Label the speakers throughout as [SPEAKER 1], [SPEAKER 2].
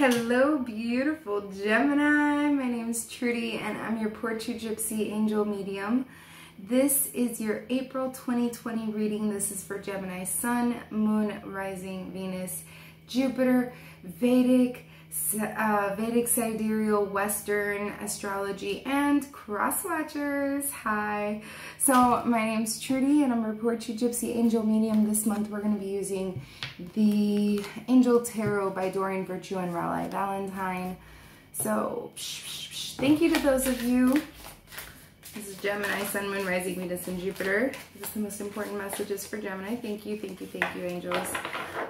[SPEAKER 1] Hello, beautiful Gemini. My name is Trudy, and I'm your Portugypsy Angel Medium. This is your April 2020 reading. This is for Gemini Sun, Moon, Rising, Venus, Jupiter, Vedic, uh, Vedic Sidereal, Western Astrology, and Cross Watchers. Hi. So my name's Trudy, and I'm a Portugypsy Angel Medium. This month we're going to be using the Angel Tarot by Doreen Virtue and Radleigh Valentine. So psh, psh, psh. thank you to those of you this is Gemini, Sun, Moon, Rising, Venus, and Jupiter. This is the most important messages for Gemini. Thank you, thank you, thank you, angels.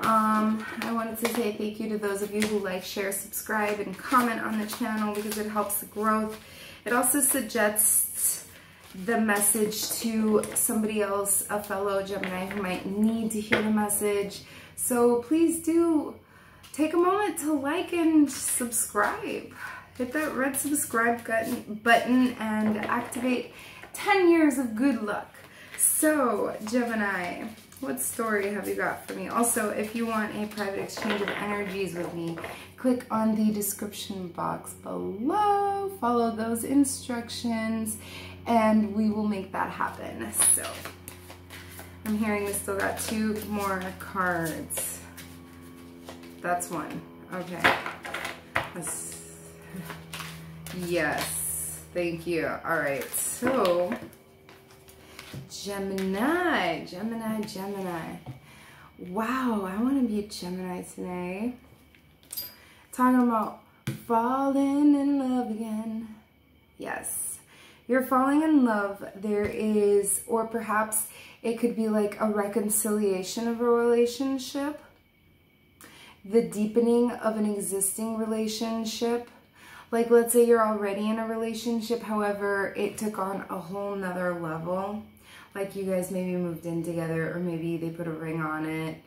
[SPEAKER 1] Um, I wanted to say thank you to those of you who like, share, subscribe, and comment on the channel because it helps the growth. It also suggests the message to somebody else, a fellow Gemini who might need to hear the message. So please do take a moment to like and subscribe hit that red subscribe button and activate 10 years of good luck. So, Gemini, what story have you got for me? Also, if you want a private exchange of energies with me, click on the description box below, follow those instructions, and we will make that happen. So, I'm hearing we still got two more cards. That's one. Okay. Yes, thank you. All right, so Gemini, Gemini, Gemini. Wow, I want to be a Gemini today. Talking about falling in love again. Yes, you're falling in love. There is, or perhaps it could be like a reconciliation of a relationship, the deepening of an existing relationship like let's say you're already in a relationship, however, it took on a whole nother level. Like you guys maybe moved in together or maybe they put a ring on it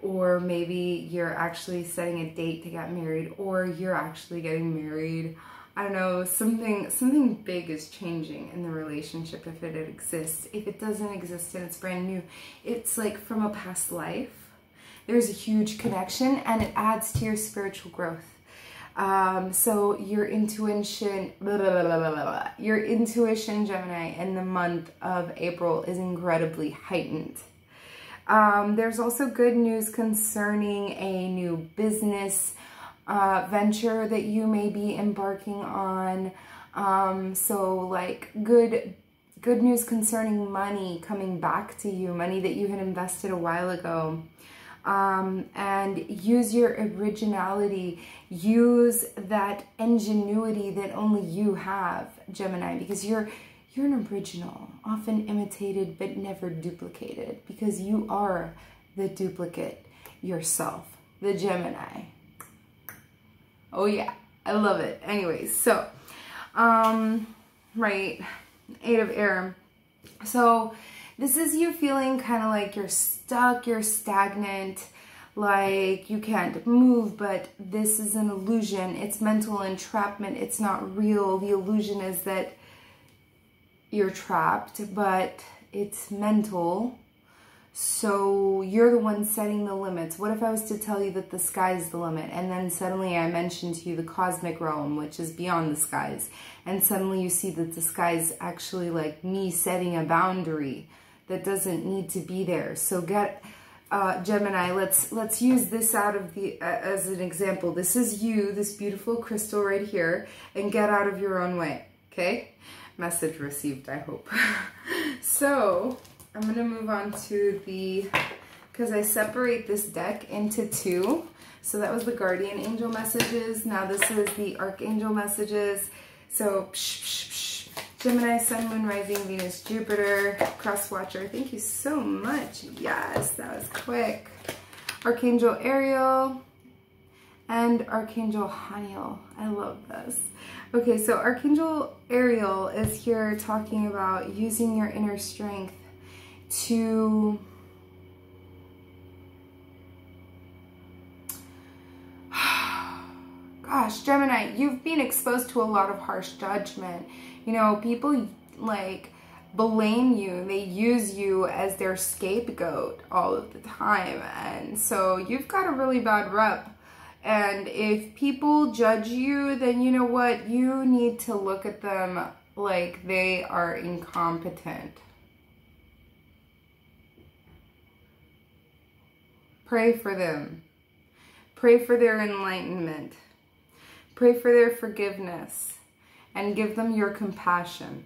[SPEAKER 1] or maybe you're actually setting a date to get married or you're actually getting married. I don't know, something something big is changing in the relationship if it exists. If it doesn't exist and it's brand new, it's like from a past life. There's a huge connection and it adds to your spiritual growth. Um, so your intuition, blah, blah, blah, your intuition, Gemini, in the month of April is incredibly heightened. Um, there's also good news concerning a new business uh, venture that you may be embarking on. Um, so like good good news concerning money coming back to you, money that you had invested a while ago um, and use your originality, use that ingenuity that only you have, Gemini, because you're you're an original, often imitated but never duplicated, because you are the duplicate yourself, the Gemini. Oh yeah, I love it. Anyways, so, um, right, eight of air. So this is you feeling kind of like you're stuck, you're stagnant, like you can't move, but this is an illusion. It's mental entrapment. It's not real. The illusion is that you're trapped, but it's mental. So you're the one setting the limits. What if I was to tell you that the sky is the limit and then suddenly I mentioned to you the cosmic realm, which is beyond the skies, and suddenly you see that the sky is actually like me setting a boundary that doesn't need to be there. So get uh, Gemini, let's let's use this out of the uh, as an example. This is you, this beautiful crystal right here, and get out of your own way. Okay, message received. I hope. so I'm gonna move on to the because I separate this deck into two. So that was the guardian angel messages. Now this is the archangel messages. So psh, psh, psh, Gemini, Sun, Moon, Rising, Venus, Jupiter, Cross Watcher. Thank you so much. Yes, that was quick. Archangel Ariel and Archangel Haniel. I love this. Okay, so Archangel Ariel is here talking about using your inner strength to gosh, Gemini, you've been exposed to a lot of harsh judgment. You know, people like blame you, they use you as their scapegoat all of the time. And so you've got a really bad rep And if people judge you, then you know what? You need to look at them like they are incompetent. Pray for them. Pray for their enlightenment. Pray for their forgiveness and give them your compassion.